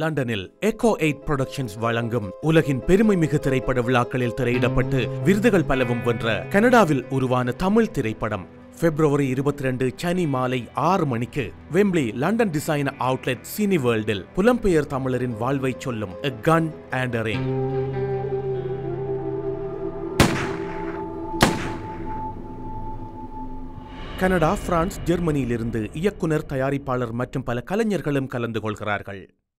லண்டனில் echo eight productions வழங்கும் உலகின் பெருமைமிகு திரைப்பட விழாக்களில் திரையிடப்பட்டு விருதுகள் பலவும் வென்ற கனடாவில் உருவான தமிழ் திரைப்படம். பிப்ரவரி இருபத்தி ரெண்டு சனி மாலை ஆறு மணிக்கு வெம்ப்ளி லண்டன் டிசைன் அவுட்லெட் சினி வேர்ல்டில் புலம்பெயர் தமிழரின் வாழ்வை சொல்லும் a gun and array Canada France ஜெர்மனியிலிருந்து இயக்குனர் தயாரிப்பாளர் மற்றும் பல கலைஞர்களும் கலந்து கொள்கிறார்கள்.